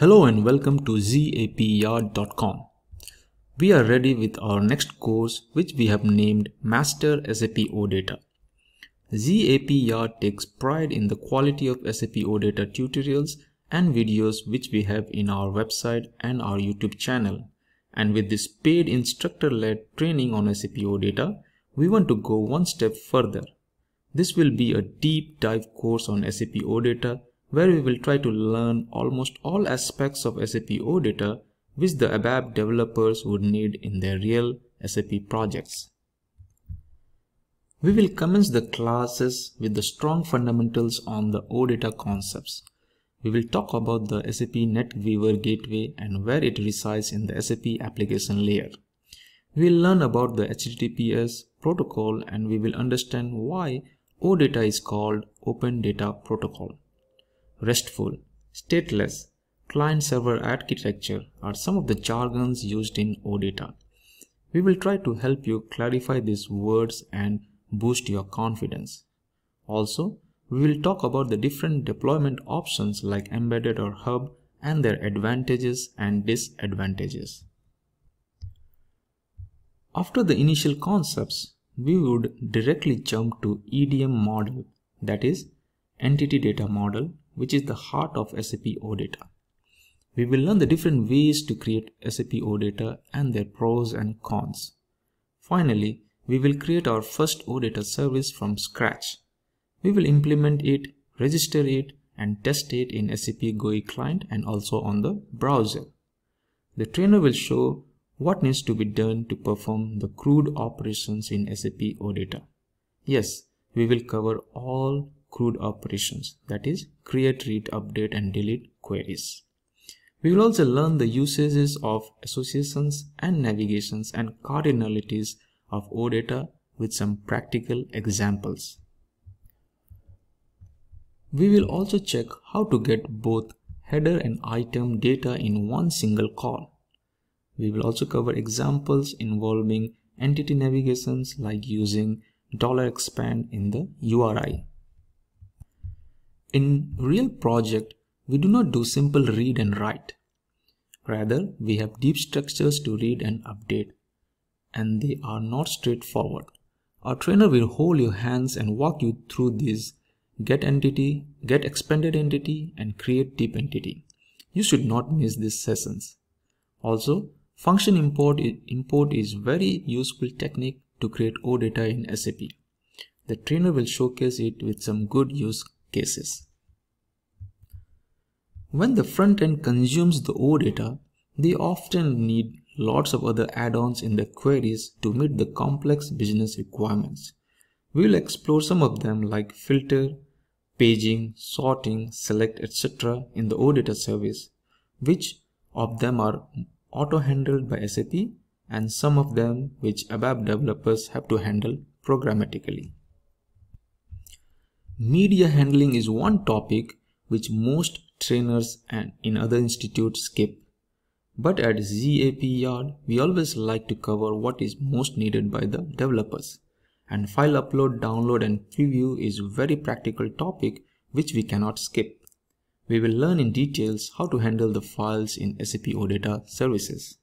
Hello and welcome to zapyard.com. We are ready with our next course which we have named Master SAP OData. ZAP takes pride in the quality of SAP OData tutorials and videos which we have in our website and our YouTube channel. And with this paid instructor-led training on SAP OData, we want to go one step further. This will be a deep dive course on SAP OData where we will try to learn almost all aspects of SAP OData which the ABAP developers would need in their real SAP projects. We will commence the classes with the strong fundamentals on the OData concepts. We will talk about the SAP NetWeaver gateway and where it resides in the SAP application layer. We will learn about the HTTPS protocol and we will understand why OData is called Open Data Protocol. RESTful, stateless, client-server architecture are some of the jargons used in OData. We will try to help you clarify these words and boost your confidence. Also, we will talk about the different deployment options like embedded or hub and their advantages and disadvantages. After the initial concepts, we would directly jump to EDM model that is entity data model which is the heart of SAP OData. We will learn the different ways to create SAP OData and their pros and cons. Finally, we will create our first OData service from scratch. We will implement it, register it, and test it in SAP GUI client and also on the browser. The trainer will show what needs to be done to perform the CRUD operations in SAP OData. Yes, we will cover all CRUD operations that is create, read, update and delete queries. We will also learn the usages of associations and navigations and cardinalities of OData with some practical examples. We will also check how to get both header and item data in one single call. We will also cover examples involving entity navigations like using dollar $expand in the URI. In real project, we do not do simple read and write. Rather, we have deep structures to read and update, and they are not straightforward. Our trainer will hold your hands and walk you through these get entity, get expanded entity, and create deep entity. You should not miss these sessions. Also, function import, import is very useful technique to create OData in SAP. The trainer will showcase it with some good use cases. When the front end consumes the OData, they often need lots of other add-ons in their queries to meet the complex business requirements. We will explore some of them like filter, paging, sorting, select, etc. in the OData service, which of them are auto-handled by SAP and some of them which ABAP developers have to handle programmatically. Media handling is one topic which most trainers and in other institutes skip. But at ZAP Yard, we always like to cover what is most needed by the developers. And file upload, download and preview is a very practical topic which we cannot skip. We will learn in details how to handle the files in SAP OData services.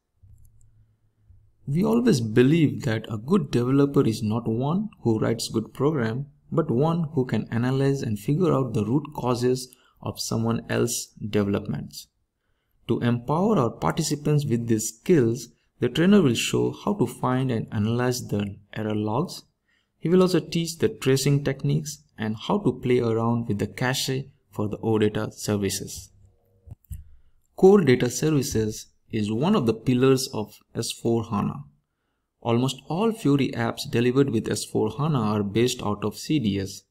We always believe that a good developer is not one who writes good program but one who can analyze and figure out the root causes of someone else's developments. To empower our participants with these skills, the trainer will show how to find and analyze the error logs. He will also teach the tracing techniques and how to play around with the cache for the OData services. Core Data Services is one of the pillars of S4 HANA. Almost all Fiori apps delivered with S4 HANA are based out of CDS,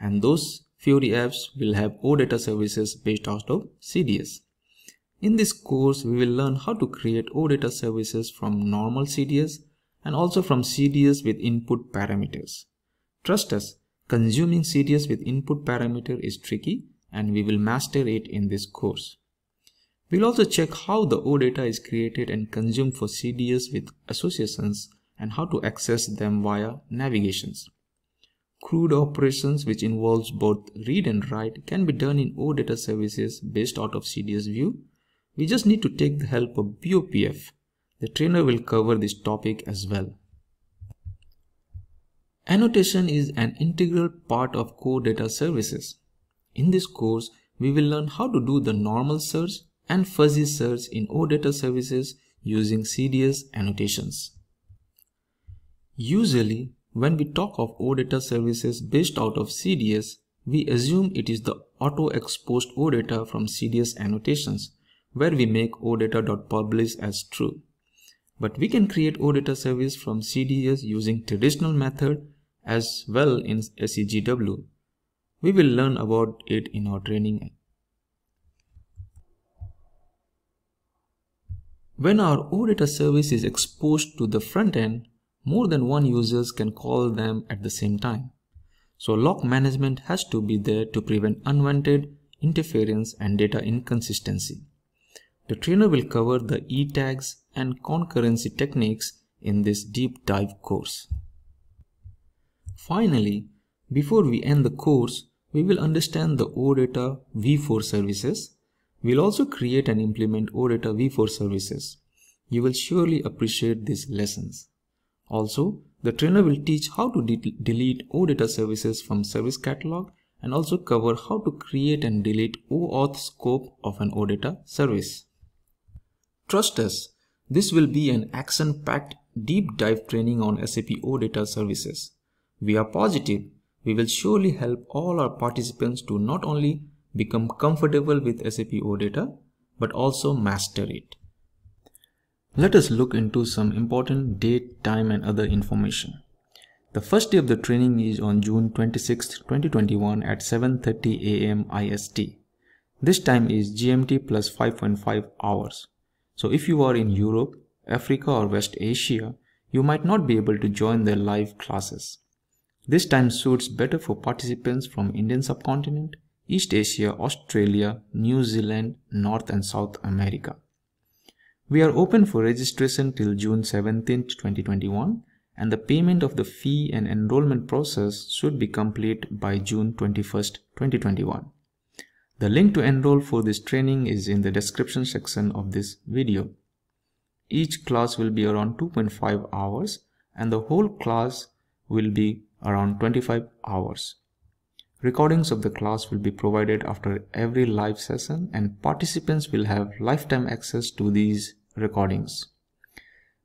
and those Fiori apps will have OData services based out of CDS. In this course, we will learn how to create OData services from normal CDS and also from CDS with input parameters. Trust us, consuming CDS with input parameter is tricky and we will master it in this course. We'll also check how the OData is created and consumed for CDS with associations and how to access them via navigations. CRUD operations which involves both read and write can be done in OData services based out of CDS view. We just need to take the help of BOPF. The trainer will cover this topic as well. Annotation is an integral part of core data services. In this course, we will learn how to do the normal search and fuzzy search in OData services using CDS annotations. Usually, when we talk of OData services based out of CDS, we assume it is the auto-exposed OData from CDS annotations, where we make OData.publish as true. But we can create OData service from CDS using traditional method as well in SEGW. We will learn about it in our training. When our OData service is exposed to the front end, more than one users can call them at the same time. So lock management has to be there to prevent unwanted interference and data inconsistency. The trainer will cover the e-tags and concurrency techniques in this deep dive course. Finally, before we end the course, we will understand the OData v4 services. We'll also create and implement OData v4 services. You will surely appreciate these lessons. Also, the trainer will teach how to de delete OData services from service catalog and also cover how to create and delete OAuth scope of an OData service. Trust us, this will be an action-packed deep dive training on SAP OData services. We are positive we will surely help all our participants to not only become comfortable with SAP OData, but also master it. Let us look into some important date, time and other information. The first day of the training is on June 26, 2021 at 7.30 am IST. This time is GMT plus 5.5 hours. So if you are in Europe, Africa or West Asia, you might not be able to join their live classes. This time suits better for participants from Indian subcontinent, East Asia, Australia, New Zealand, North and South America. We are open for registration till June 17, 2021 and the payment of the fee and enrollment process should be complete by June 21, 2021. The link to enroll for this training is in the description section of this video. Each class will be around 2.5 hours and the whole class will be around 25 hours. Recordings of the class will be provided after every live session and participants will have lifetime access to these recordings.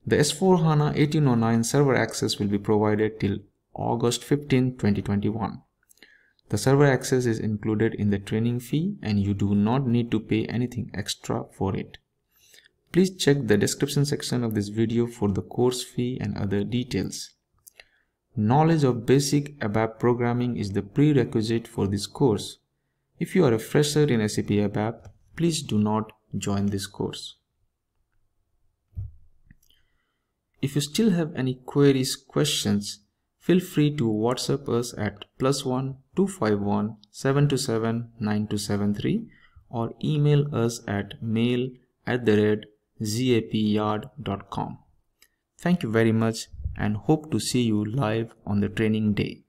The S4 HANA 1809 server access will be provided till August 15, 2021. The server access is included in the training fee and you do not need to pay anything extra for it. Please check the description section of this video for the course fee and other details. Knowledge of basic ABAP programming is the prerequisite for this course. If you are a fresher in SAP ABAP, please do not join this course. If you still have any queries, questions, feel free to WhatsApp us at plus one 251 727 9273 or email us at mail at the red zapyard.com. Thank you very much and hope to see you live on the training day.